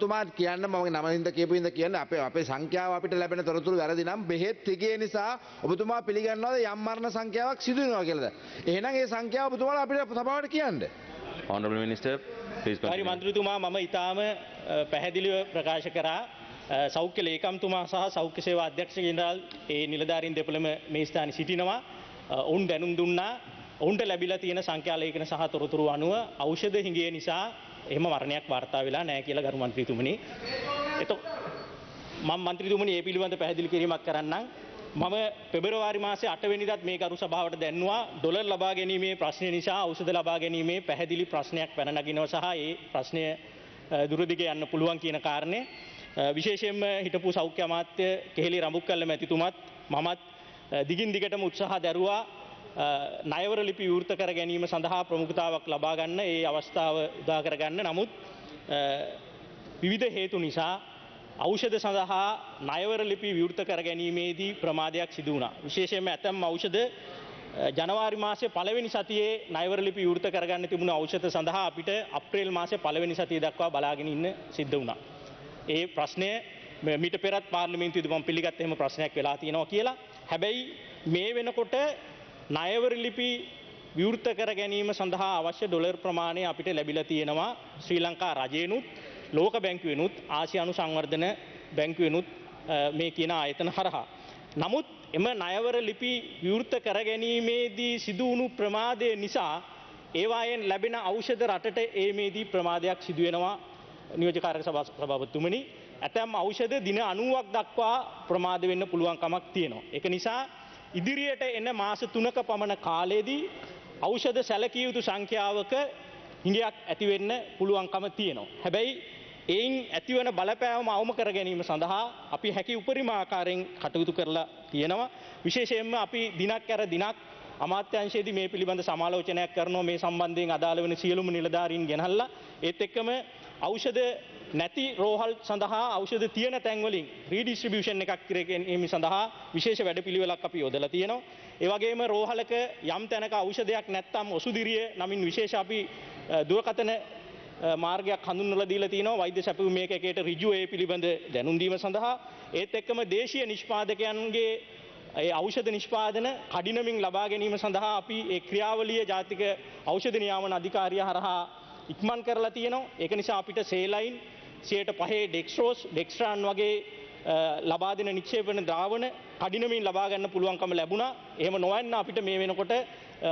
තුමාත් කියන්න මගේ නමින්ද කියපුින්ද කියන්න අපේ අපේ සංඛ්‍යාව අපිට ලැබෙන තොරතුරු වැරදි නම් බෙහෙත් තිගේ නිසා ඔබතුමා පිළිගන්නවද යම් මරණ සංඛ්‍යාවක් සිදු වෙනවා කියලාද? එහෙනම් ඒ සංඛ්‍යාව ඔබතුමාලා අපිට සභාවට කියන්න. Honorable Minister, please හරි continue. මන්ත්‍රතුමා මම ඉතාම අ, පැහැදිලිව ප්‍රකාශ කරා සෞඛ්‍ය ලේකම්තුමා සහ සෞඛ්‍ය සේවා අධ්‍යක්ෂ ජෙනරාල් ඒ නිලධාරීන් දෙපළම මේ ස්ථානයේ සිටිනවා ඔවුන් දැනුම් දුන්නා ඔවුන්ට ලැබිලා තියෙන සංඛ්‍යා ලේඛන සහ තොරතුරු අනුව ඖෂධ හිඟිය නිසා එහෙම මරණයක් වාර්තා වෙලා නැහැ කියලා ගරු මන්ත්‍රීතුමනි. එතකොට මම මන්ත්‍රීතුමනි ඒ පිළිබඳ පැහැදිලි කිරීමක් කරන්නම්. මම පෙබරවාරි මාසේ 8 වෙනිදාත් මේ කරු සභාවට දැන්නුවා. ඩොලර් ලබා ගැනීමේ ප්‍රශ්නය නිසා ඖෂධ ලබා ගැනීමේ පැහැදිලි ප්‍රශ්නයක් පැන නගිනවා සහ ඒ ප්‍රශ්නය අ, දුරදිග යන්න පුළුවන් කියන කාරණය අ, විශේෂයෙන්ම හිටපු සෞඛ්‍ය අමාත්‍ය කෙහෙලි රඹුක්කල්ල මැතිතුමත් මමත් අ, දිගින් දිගටම උත්සාහ දැරුවා අ, ණයවර ලිපි විවෘත කර ගැනීම සඳහා ප්‍රමුඛතාවක් ලබා ගන්න ඒ අවස්ථාව උදා කරගන්න නමුත් අ, විවිධ හේතු නිසා ඖෂධ සඳහා ණයවර ලිපි විවෘත කර ගැනීමේදී ප්‍රමාදයක් සිදු වුණා. විශේෂයෙන්ම ඇතැම් ඖෂධ අ, ජනවාරි මාසේ පළවෙනි සතියේ ණයවර ලිපි විවෘත කරගන්න තිබුණ ඖෂධ සඳහා අපිට අප්‍රේල් මාසේ පළවෙනි සතිය දක්වා බලාගෙන ඉන්න සිද්ධ වුණා. ඒ ප්‍රශ්නය ම- මීට පෙරත් පාර්ලිමේන්තුවේදී මම පිළිගත්ත එහෙම ප්‍රශ්නයක් වෙලා තියෙනවා කියලා. හැබැයි මේ වෙනකොට ණයවර ලිපි විවෘත කර ගැනීම සඳහා අවශ්‍ය ඩොලර් ප්‍රමාණය අපිට ලැබිලා තියෙනවා ශ්‍රී ලංකා රජයනුත් ලෝක බැංකුවෙනුත් ආසියානු සංවර්ධන බැංකුවෙනුත් අ, මේ කියන ආයතන හරහා. නමුත් එම ණයවර ලිපි විවෘත කර ගැනීමේදී සිදුවුණු ප්‍රමාදය නිසා ඒවායෙන් ලැබෙන ඖෂධ රටට ඒමේදී ප්‍රමාදයක් සිදුවෙනවා නියෝජකාරක සභා සභාපතිතුමනි ඇතැම් ඖෂධ දින 90ක් දක්වා ප්‍රමාද වෙන්න පුළුවන් කමක් තියෙනවා. ඒක නිසා ඉදිරියට එන මාස 3ක පමණ කාලයේදී ඖෂධ සැලකිය යුතු සංඛ්‍යාවක හිඟයක් ඇති වෙන්න පුළුවන්කම තියෙනවා. හැබැයි එයින් ඇතිවන බලපෑම අවම කර ගැනීම සඳහා අපි හැකි උපරිම ආකාරයෙන් කටයුතු කරලා තියෙනවා. විශේෂයෙන්ම අපි දිනක් ඇර දිනක් අමාත්‍යංශයේදී මේ පිළිබඳ සමාලෝචනයක් කරනවා මේ සම්බන්ධයෙන් අදාළ වෙන සියලුම නිලධාරීන් ගෙනල්ලා ඒත් එක්කම ඖෂධ නැති රෝහල් සඳහා ඖෂධ තියෙන තැන්වලින් රීඩිස්ට්‍රිබියුෂන් එකක් කරගෙන සඳහා විශේෂ වැඩපිළිවෙලක් අපි යොදලා තියෙනවා. ඒ වගේම රෝහලක යම් තැනක ඖෂධයක් නැත්නම් ඔසුදිරිය නමින් විශේෂ අපි අ, දුරකථන අ, මාර්ගයක් හඳුන්වලා දීලා තියෙනවා වෛද්‍ය සැපයුම් මේකකයට ඍජු ඒ පිළිබඳ දැනුම් දීම සඳහා ඒත් එක්කම දේශීය නිෂ්පාදකයන්ගේ ඒ ඖෂධ නිෂ්පාදන කඩිනමින් ලබා ගැනීම සඳහා අපි ඒ ක්‍රියාවලිය ජාතික ඖෂධ නියාමන අධිකාරිය හරහා ඉක්මන් කරලා තියෙනවා. ඒක නිසා අපිට සේලයින් 105 ඩෙක්ස්ට්‍රෝස් ඩෙක්ස්ට්‍රාන් වගේ අ, ලබා දෙන නික්ෂේපන ද්‍රාවණ කඩිනමින් ලබා ගන්න පුළුවන්කම ලැබුණා. එහෙම නොවන්න අපිට මේ වෙනකොට අ,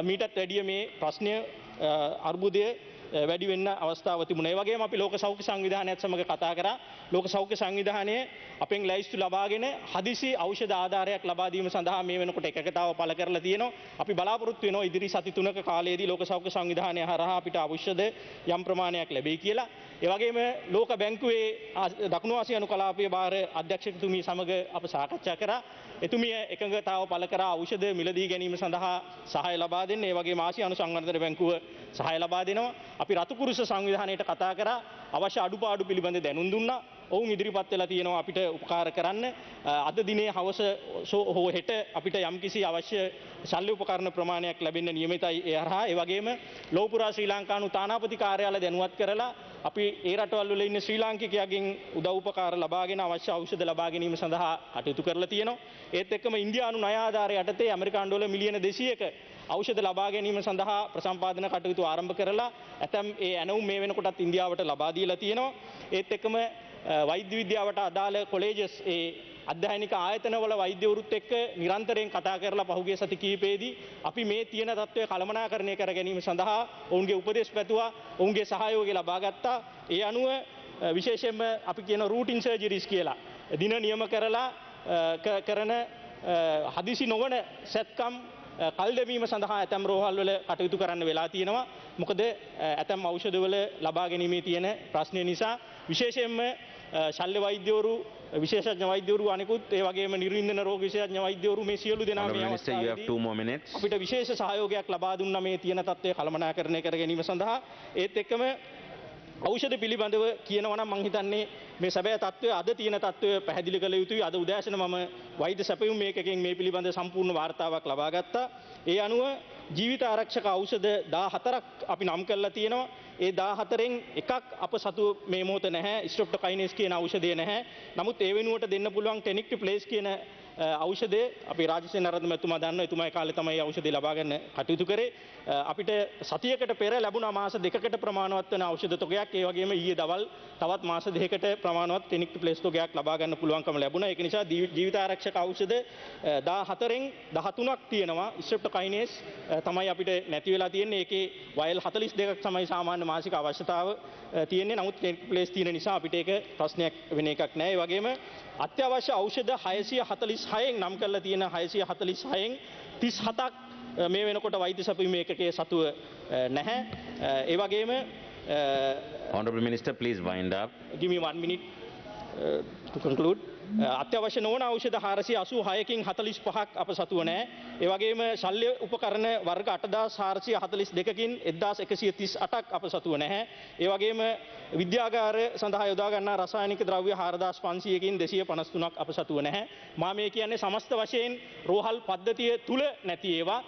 මීටත් වැඩිය මේ ප්‍රශ්නය අ, අර්බුදය අ, වැඩි වෙන්න අවස්ථාව තිබුණා. ඒ වගේම අපි ලෝක සෞඛ්‍ය සංවිධානයත් සමග කතා කරා. ලෝක සෞඛ්‍ය සංවිධානය අපෙන් ලැයිස්තු ලබාගෙන හදිසි ඖෂධ ආධාරයක් ලබා දීම සඳහා මේ වෙනකොට එකකතාව පළ කරලා තියෙනවා. අපි බලාපොරොත්තු වෙනවා ඉදිරි සති තුනක කාලයේදී ලෝක සෞඛ්‍ය සංවිධානය හරහා අපිට ඖෂධ යම් ප්‍රමාණයක් ලැබෙයි කියලා. ඒ වගේම ලෝක බැංකුවේ ආ- දකුණු ආසියානු කලාපයේ භාර අධ්‍යක්ෂකතුමිය සමග අප සාකච්ඡා කරා. එතුමිය එකඟතාව පළ කරා ඖෂධ මිලදී ගැනීම සඳහා සහාය ලබා දෙන්න. ඒ වගේම ආසියානු සංවර්ධන බැංකුව සහාය ලබා දෙනවා. අපි රතුකුරුස සංවිධානයට කතා කරා අවශ්‍ය අඩුපාඩු පිළිබඳ දැනුම් දුන්නා. ඔවුන් ඉදිරිපත් වෙලා තියෙනවා අපිට උපකාර කරන්න. අ, අද දිනේ හවස සෝ- හෝ හෙට අපිට යම්කිසි අවශ්‍ය ශල්‍ය උපකරණ ප්‍රමාණයක් ලැබෙන්න නියමිතයි ඒ හරහා. ඒ වගේම ලෝපුරා ශ්‍රී ලංකානු තානාපති කාර්යාලය දැනුවත් කරලා අපි ඒ රටවල් වල ඉන්න ශ්‍රී ලාංකිකයන්ගෙන් උදව් උපකාර ලබාගෙන අවශ්‍ය ඖෂධ ලබා ගැනීම සඳහා කටයුතු කරලා තියෙනවා. ඒත් එක්කම ඉන්දියානු ණය ආධාරය යටතේ ඇමරිකානු ඩොලර් මිලියන 200ක ඖෂධ ලබා ගැනීම සඳහා ප්‍රසම්පාදන කටයුතු ආරම්භ කරලා ඇතැම් ඒ ඇනවුම් මේ වෙනකොටත් ඉන්දියාවට ලබා දීලා තියෙනවා. ඒත් එක්කම අ, වෛද්‍ය විද්‍යාවට අදාළ කොලේජස් ඒ අධ්‍යයනික ආයතනවල වෛද්‍යවරුත් එක්ක නිරන්තරයෙන් කතා කරලා පහුගිය සති කිහිපෙදී අපි මේ තියෙන තත්ත්වය කළමනාකරණය කර ගැනීම සඳහා ඔවුන්ගේ උපදෙස් පැතුවා ඔවුන්ගේ සහයෝගය ලබා ගත්තා. ඒ අනුව අ, විශේෂයෙන්ම අපි කියන රූටින් සර්ජරිස් කියලා දින නියම කරලා අ, ක- කරන අ, හදිසි නොවන සැත්කම් අ, කල් දෙවීම සඳහා ඇතැම් රෝහල් වල කටයුතු කරන්න වෙලා තියෙනවා. මොකද ඇතැම් ඖෂධවල ලබා ගැනීමේ තියෙන ප්‍රශ්නය නිසා විශේෂයෙන්ම ශල්‍ය වෛද්‍යවරු විශේෂඥ වෛද්‍යවරු අනිකුත් ඒ වගේම නිර්වින්දන රෝග විශේෂඥ වෛද්‍යවරු මේ සියලු දෙනා මේ අවස්ථාවේදී. අපිට විශේෂ සහයෝගයක් ලබා දුන්නා මේ තියෙන තත්ත්වය කළමනාකරණය කර ගැනීම සඳහා ඒත් එක්කම ඖෂධ පිළිබඳව කියනවනම් මං හිතන්නේ මේ සැබෑ තත්ත්වය අද තියෙන තත්ත්වය පැහැදිලි කළ යුතුයි අද උදෑසන මම වෛද්‍ය සැපයුම් මේකකින් මේ පිළිබඳ සම්පූර්ණ වාර්තාවක් ලබා ගත්තා. ඒ අනුව ජීවිත ආරක්ෂක ඖෂධ 14ක් අපි නම් කරලා තියෙනවා. ඒ 14න් එකක් අප සතු මේ මොහොත නැහැ. ස්ට්‍රෙප්ටොකයිනේස් කියන ඖෂධය නැහැ. නමුත් ඒ වෙනුවට දෙන්න පුළුවන් ටෙනික්ටිප්ලේස් කියන ඖෂධය අපි රාජසේන නරත්න මැතිතුමා දන්නවා. එතුමා ඒ කාලේ තමයි ඖෂධය ලබා ගන්න කටයුතු කරේ. අපිට සතියකට පෙර ලැබුණා මාස දෙකකට ප්‍රමාණවත් වෙන ඖෂධ තොගයක් ඒ වගේම ඊයේ දවල් තවත් මාස දෙකකට ප්‍රමාණවත් ටෙනික් ප්ලේස් තොගයක් ලබා ගන්න පුළුවන්කම ලැබුණා. ඒක නිසා ජීවිත ආරක්ෂක ඖෂධ 14න් 13ක් තියෙනවා. ස්ට්‍රෙප්ටොකයිනේස් තමයි අපිට නැති වෙලා තියෙන්නේ. ඒකේ වයල් 42ක් තමයි සාමාන්‍ය මාසික අවශ්‍යතාව තියෙන්නේ. නමුත් ටෙනික් ප්ලේස් තියෙන නිසා අපිට ඒක ප්‍රශ්නයක් වෙන එකක් නෑ. ඒ වගේම අත්‍යවශ්‍ය ඖෂධ 646න් නම් කරලා තියෙන 646න් 37ක් මේ වෙනකොට වෛද්‍ය සැපයීම ඒකකයේ සතුව නැහැ. ඒ වගේම Honorable Minister, please wind up. give me one minute uh, to conclude. අත්‍යවශ්‍ය නොවන ඖෂධ 486කින් 45ක් අප සතුව නැහැ. ඒ වගේම ශල්‍ය උපකරණ වර්ග 8442කින් 1138ක් අප සතුව නැහැ. ඒ වගේම විද්‍යාගාර සඳහා යොදා ගන්නා රසායනික ද්‍රව්‍ය 4500කින් 253ක් අප සතුව නැහැ. මා මේ කියන්නේ සමස්ත වශයෙන් රෝහල් පද්ධතිය තුල නැති ඒවා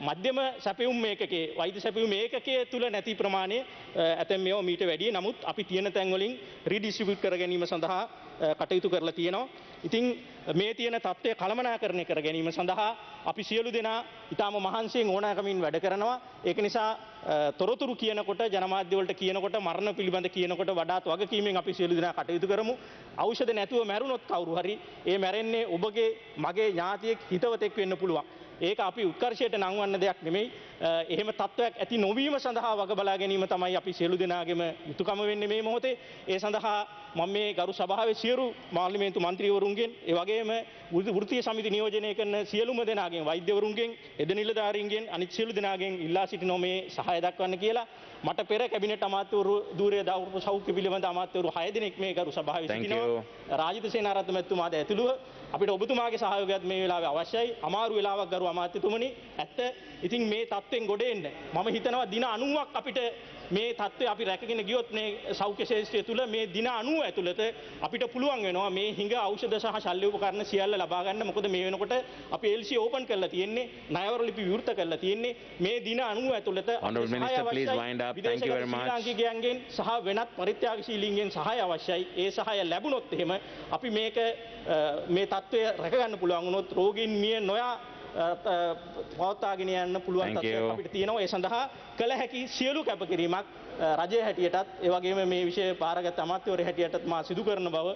මධ්‍යම සැපයුම් මේකකේ වෛද්‍ය සැපයුම් ඒකකයේ තුල නැති ප්‍රමාණය ඇතැම් මේවා මීට වැඩිය. නමුත් අපි තියෙන තැන් වලින් රීඩිස්ට්‍රිබියුට් කර ගැනීම සඳහා කටයුතු කරලා තියෙනවා. ඉතින් මේ තියෙන තත්ත්වය කළමනාකරණය කර ගැනීම සඳහා අපි සියලු දෙනා ඉතාම මහන්සියෙන් ඕනෑකමින් වැඩ කරනවා. ඒක නිසා තොරතුරු කියනකොට ජනමාධ්‍ය වලට කියනකොට මරණ පිළිබඳ කියනකොට වඩාත් වගකීමෙන් අපි සියලු දෙනා කටයුතු කරමු. ඖෂධ නැතුව මැරුණොත් කවුරු හරි ඒ මැරෙන්නේ ඔබගේ මගේ ඥාතියෙක් හිතවතෙක් වෙන්න පුළුවන්. ඒක අපි උත්කර්ෂයට නංවන්න දෙයක් නෙමෙයි. එහෙම තත්ත්වයක් ඇති නොවීම සඳහා වග බලා ගැනීම තමයි අපි සියලු දෙනාගේම යුතුයකම වෙන්නේ මේ මොහොතේ. ඒ සඳහා මම මේ ගරු සභාවේ සියලු පාර්ලිමේන්තු මන්ත්‍රීවරුන්ගෙන් ඒ වගේම වෘත්තීය සමිති නියෝජනය කරන සියලුම දෙනාගෙන් වෛද්‍යවරුන්ගෙන් එද නිලධාරීන්ගෙන් අනිත් සියලු දෙනාගෙන් ඉල්ලා සිටිනවා මේ සහාය දක්වන්න කියලා. මට පෙර කැබිනට් අමාත්‍යවරු දූරේ දවුරු සෞඛ්‍ය පිළිබඳ අමාත්‍යවරු 6 දෙනෙක් මේ ගරු සභාවේ සිටිනවා. රාජිත සේනාරත්න මැතිතුමාද ඇතුළුව අපිට ඔබතුමාගේ සහයෝගයත් මේ වෙලාවේ අවශ්‍යයි. අමාරු වෙලාවක් ගරු අමාත්‍යතුමනි. ඇත්ත ඉතින් මේ තත්ත්වෙන් ගොඩ එන්න මම හිතනවා දින 90ක් අපිට මේ තත්ත්වය අපි රැකගෙන ගියොත් මේ සෞඛ්‍ය ශාස්ත්‍රය තුල මේ දින 90 ඇතුළත අපිට පුළුවන් වෙනවා මේ හිඟ ඖෂධ සහ ශල්‍ය උපකරණ සියල්ල ලබා ගන්න. මොකද මේ වෙනකොට අපි LC ඕපන් කරලා තියෙන්නේ, ණයවර ලිපි විවෘත කරලා තියෙන්නේ. මේ දින 90 ඇතුළත Honorable Minister, please wind up. Thank you very much. ලාංකිකයන්ගෙන් සහ වෙනත් පරිත්‍යාගශීලීන්ගෙන් සහාය අවශ්‍යයි. ඒ සහාය ලැබුණොත් එහෙම අපි මේක මේ තත්ත්වය රැකගන්න පුළුවන් වුණොත් රෝගීන් මිය නොයා පවත්වාගෙන යන්න පුළුවන් තත්ත්වයක් අපිට තියෙනවා. ඒ සඳහා කළ හැකි සියලු කැපකිරීමක් රජය හැටියටත් ඒ වගේම මේ විෂය පාරගත් අමාත්‍යවරු හැටියටත් මා සිදු කරන බව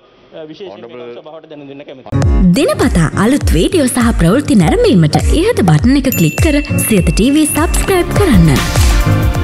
විශේෂයෙන් සභාවට දැනුම් දෙන්න කැමතියි. දිනපතා අලුත් වීඩියෝ සහ ප්‍රවෘත්ති නැරඹීමට ඉහත බටන් එක ක්ලික් කර සියත TV සබස්ක්‍රයිබ් කරන්න.